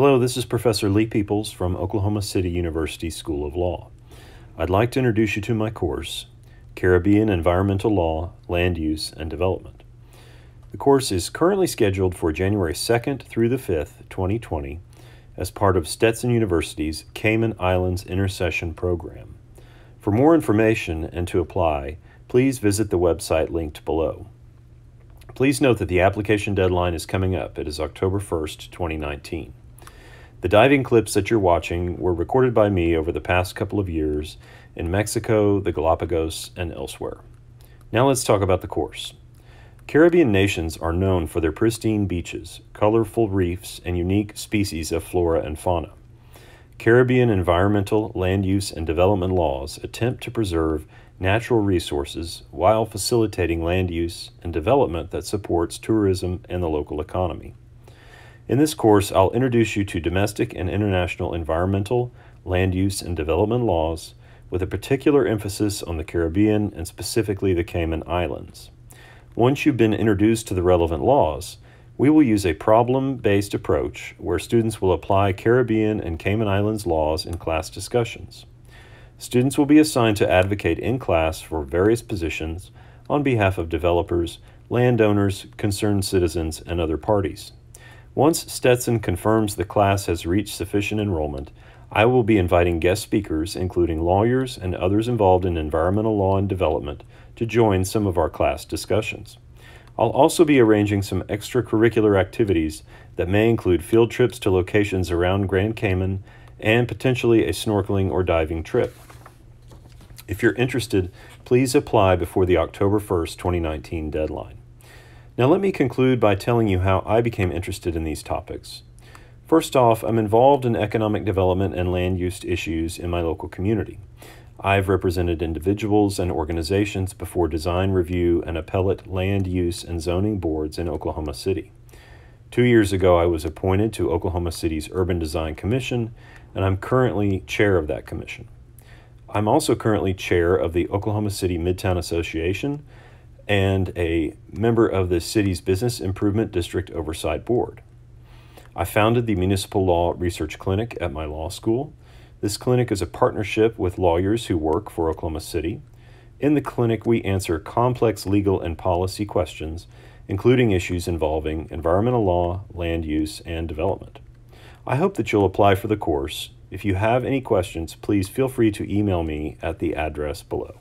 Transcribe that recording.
Hello, this is Professor Lee Peoples from Oklahoma City University School of Law. I'd like to introduce you to my course, Caribbean Environmental Law, Land Use, and Development. The course is currently scheduled for January 2nd through the 5th, 2020, as part of Stetson University's Cayman Islands Intersession Program. For more information and to apply, please visit the website linked below. Please note that the application deadline is coming up. It is October 1st, 2019. The diving clips that you're watching were recorded by me over the past couple of years in Mexico, the Galapagos, and elsewhere. Now let's talk about the course. Caribbean nations are known for their pristine beaches, colorful reefs, and unique species of flora and fauna. Caribbean environmental, land use, and development laws attempt to preserve natural resources while facilitating land use and development that supports tourism and the local economy. In this course, I'll introduce you to domestic and international environmental, land use, and development laws with a particular emphasis on the Caribbean and specifically the Cayman Islands. Once you've been introduced to the relevant laws, we will use a problem-based approach where students will apply Caribbean and Cayman Islands laws in class discussions. Students will be assigned to advocate in class for various positions on behalf of developers, landowners, concerned citizens, and other parties. Once Stetson confirms the class has reached sufficient enrollment, I will be inviting guest speakers, including lawyers and others involved in environmental law and development, to join some of our class discussions. I'll also be arranging some extracurricular activities that may include field trips to locations around Grand Cayman and potentially a snorkeling or diving trip. If you're interested, please apply before the October 1st, 2019 deadline. Now, let me conclude by telling you how I became interested in these topics. First off, I'm involved in economic development and land use issues in my local community. I've represented individuals and organizations before design review and appellate land use and zoning boards in Oklahoma City. Two years ago, I was appointed to Oklahoma City's Urban Design Commission, and I'm currently chair of that commission. I'm also currently chair of the Oklahoma City Midtown Association and a member of the city's Business Improvement District Oversight Board. I founded the Municipal Law Research Clinic at my law school. This clinic is a partnership with lawyers who work for Oklahoma City. In the clinic, we answer complex legal and policy questions, including issues involving environmental law, land use, and development. I hope that you'll apply for the course if you have any questions, please feel free to email me at the address below.